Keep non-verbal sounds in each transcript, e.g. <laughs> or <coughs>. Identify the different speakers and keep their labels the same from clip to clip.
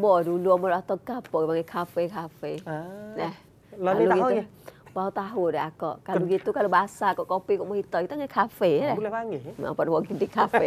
Speaker 1: Mo dulu umur atau kapo bagi kafe-kafe.
Speaker 2: Ah.
Speaker 1: Nah.
Speaker 2: Lalu tahu ya?
Speaker 1: Baru tahu dah kok. Kalau Ke... gitu kalau basah kok kopi kok mojito kita ngi kafe
Speaker 2: oh, Boleh panggil. Eh?
Speaker 1: Apa dua di kafe.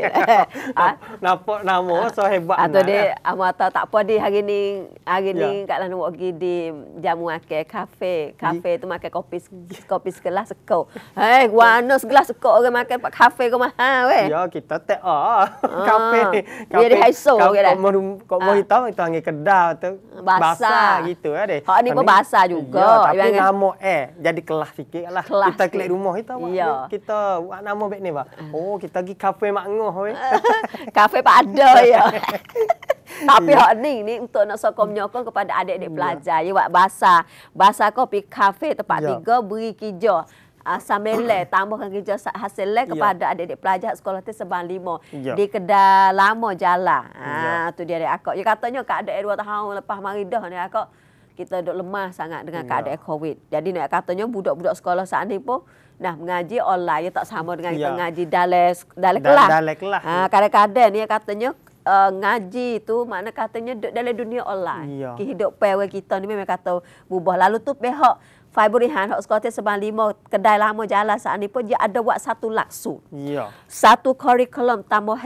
Speaker 1: <laughs>
Speaker 2: Nampak nama so hebat.
Speaker 1: Atau dia amata tak apa di hari ni hari ni ya. kat lalu pergi di jamu makan kafe. Kafe tu makan kopi kopi segelas sekau. Hei, guano segelas sekau orang makan pak kafe kau mahal weh.
Speaker 2: Ya, kita tak ah. <laughs> kafe.
Speaker 1: Kafe. Dia haiso
Speaker 2: ke dah. Kau mau hitam itu hanya kedai tu. Basah gitu ya deh.
Speaker 1: Hak ni pun basah juga.
Speaker 2: Ya, tapi nama eh jadi kelas sikit lah.
Speaker 1: Kelas
Speaker 2: kita klik rumah kita.
Speaker 1: Ya.
Speaker 2: Kita buat nama baik ni, Pak. Oh, kita pergi kafe Mak Ngoh. <laughs>
Speaker 1: kafe Pak Ada <laughs> ya. Tapi hak ni ni untuk nak sokong menyokong kepada adik-adik pelajar. Ya, buat bahasa. Bahasa kau pergi kafe tempat ya. tiga beri kijau. Uh, sambil le <coughs> tambahkan kerja hasil le kepada ya. adik-adik pelajar sekolah tu sebang lima ya. di kedai lama jalan. Ha ya. tu dia dia akak. Ya katanya kak adik dua tahun lepas mari dah ni akak kita duduk lemah sangat dengan ya. keadaan COVID. Jadi nak katanya budak-budak sekolah saat ni pun nah mengaji online tak sama dengan kita ya. mengaji dalam kelas.
Speaker 2: Dalam kelas.
Speaker 1: Ha, kadang-kadang ni katanya uh, ngaji tu makna katanya dalam dunia online. Ya. Kehidupan kita ni memang kata berubah. Lalu tu pihak Fiberihan hak sekolah sebang lima kedai lama jalan saat ni pun dia ada buat satu laksu.
Speaker 2: Ya.
Speaker 1: Satu kurikulum tambah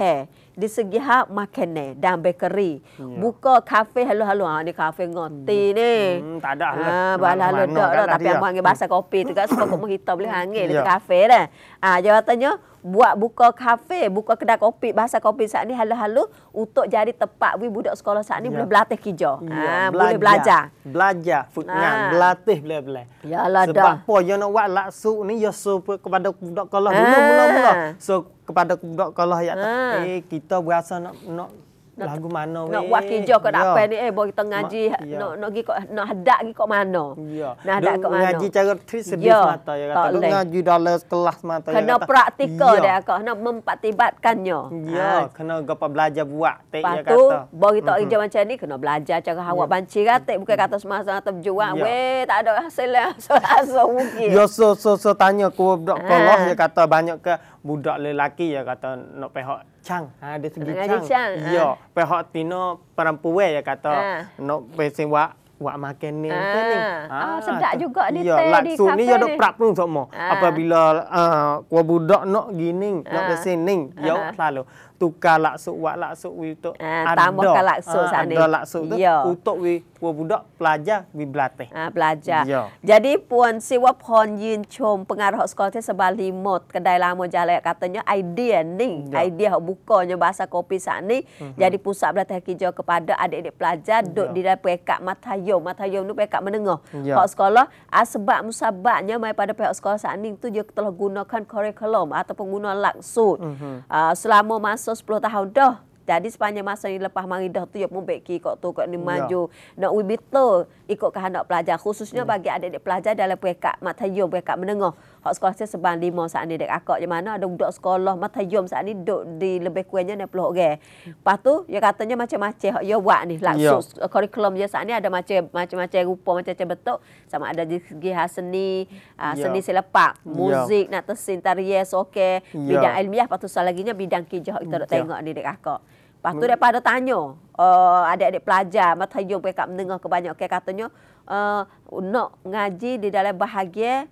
Speaker 1: di segi hak makanan dan bakery. Ya. Buka kafe halu-halu. Ha ni kafe ngoti hmm. ni.
Speaker 2: Hmm, tak ada
Speaker 1: ha, lah. Ha, halu dak lah tapi yang panggil bahasa kopi tu kan sebab kok kita boleh hangil ya. di kafe dah. Ha jawatannya buat buka kafe, buka kedai kopi bahasa kopi saat ni halu-halu untuk jadi tempat we budak sekolah saat ni ya. boleh berlatih kijau.
Speaker 2: Ya. Ha, boleh belajar. Belajar, fukngan, ha. berlatih boleh-boleh.
Speaker 1: Yalah
Speaker 2: Sebab dah. Sebab apa yang nak buat laksu ni ya so kepada budak sekolah dulu mula-mula. So kepada budak kalau ya ha. eh kita berasa nak nak lagu mana
Speaker 1: nak buat kerja kau nak apa ni eh bawa kita ngaji ya. nak nak gi kau nak hadap gi kau mana?
Speaker 2: Ya. Nak hadap kau mana? ngaji cara tri sedih ya. mata ya kata. Tak ngaji dalam kelas mata
Speaker 1: kena
Speaker 2: ya
Speaker 1: praktikal ya. dia kau. Nak mempraktikkannya
Speaker 2: ya ha. kena gapo belajar buat
Speaker 1: tek ya kata. bawa kita kerja macam ni kena belajar cara awak ya. banci kata bukan kata semasa atau berjuang ya. weh tak ada hasil lah <laughs> so so mungkin.
Speaker 2: Ya so so so tanya ku budak kelas ya kata banyak ke budak lelaki ya kata nak pihak cang ha dia segi cang, cang. ya ha. pihak tino perempuan ya kata ha. nak pesen wak wak makan ni ha. ni
Speaker 1: ha. Oh, sedap juga ni
Speaker 2: ya, teh di kafe ni ya dok prak pun semua ha. apabila uh, kuah budak nak gini ha. nak pesen ni ya selalu tukar laksuk wak laksuk wi untuk
Speaker 1: ha, ada tambahkan laksuk
Speaker 2: ha, sana ada laksuk tu ya. untuk wi puan budak pelajar wi berlatih
Speaker 1: ha, pelajar ya. jadi puan siwa pon yin chom pengarah sekolah tu sebab limot kedai lama jalan katanya idea ni ya. idea hak bukanya bahasa kopi saat ni uh-huh. jadi pusat berlatih hijau kepada adik-adik pelajar ya. duduk di dalam pekat matayom matayom ni pekat menengah ya. hak sekolah ah, sebab musabaknya mai pada pihak sekolah saat ni tu dia telah gunakan kurikulum ataupun guna uh-huh. uh, selama masa 10 tahun dah. Jadi sepanjang masa ni lepas mari dah tu ya pun baik kok tu kok ni ya. maju. Nak we betul ikut kehendak pelajar khususnya hmm. bagi adik-adik pelajar dalam peringkat matayum peringkat menengah. Hak sekolah saya sebang lima saat ni dek akak je mana ada budak sekolah matayum saat ni duduk di lebih kurangnya 60 orang. Lepas tu ya katanya macam-macam hak ya buat ni langsung ya. kurikulum dia saat ni ada macam macam-macam rupa macam-macam bentuk sama ada di segi seni, uh, seni selepak, muzik, ya. nak tesin tarian, okey, ya. bidang ilmiah lepas tu lagi bidang kijah kita ya. tengok ni dek akak. Lepas tu daripada tanya uh, adik-adik pelajar matayum mereka mendengar kebanyakan okay, katanya uh, nak ngaji di dalam bahagia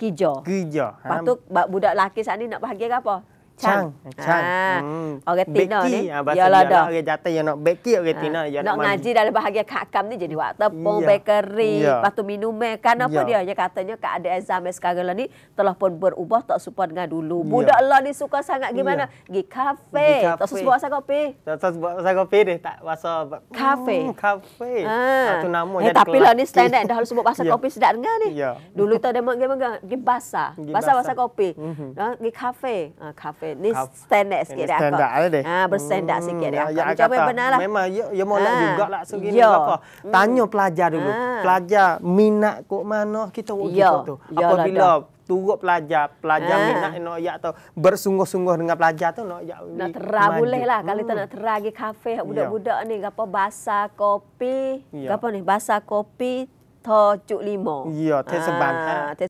Speaker 1: kijau.
Speaker 2: Kijau.
Speaker 1: Lepas tu budak lelaki saat ni nak bahagia apa?
Speaker 2: Chang. Chang.
Speaker 1: Ha. Hmm. Orang Tina ni.
Speaker 2: Ha, Yalah dah. Orang jatuh yang nak beki orang Tina.
Speaker 1: Ha. Nak ngaji dalam bahagian kakam ni jadi waktu tepung, ya. bakery, ya. lepas tu minum Kan apa ya. dia? Dia katanya keadaan zaman sekarang lah ni telah pun berubah tak serupa dengan dulu. Ya. Budak lah ni suka sangat gimana? Ya. Gi kafe. Tak suka buat asal kopi.
Speaker 2: Tak suka buat asal kopi deh. Tak rasa.
Speaker 1: Kafe.
Speaker 2: Hmm, kafe. Ha. Itu nama
Speaker 1: eh, tapi lah ni standard dah sebut bahasa <laughs> ya. kopi sedap dengar ni. Ya. Dulu tu ada gimana? Gi basah. Basah bahasa kopi. Mhm. Gi kafe. Ni standard sikit dia
Speaker 2: standard
Speaker 1: akak.
Speaker 2: Standard
Speaker 1: Ha berstandard hmm, sikit dia
Speaker 2: akak. Ya, Cuba benar lah. Memang ya ya molek ha. juga lah so gini apa. Hmm. Tanya pelajar dulu. Ha. Pelajar minat kok mana kita buat ya. gitu tu. Apabila turut pelajar, pelajar ha. minat nak ya atau bersungguh-sungguh dengan pelajar tu nak ya.
Speaker 1: Nak terah boleh lah. Kalau kita nak terah pergi kafe budak-budak ni apa bahasa kopi. Apa ni? Bahasa kopi Tok Cuk Limo.
Speaker 2: Ya, teh seban. Ha.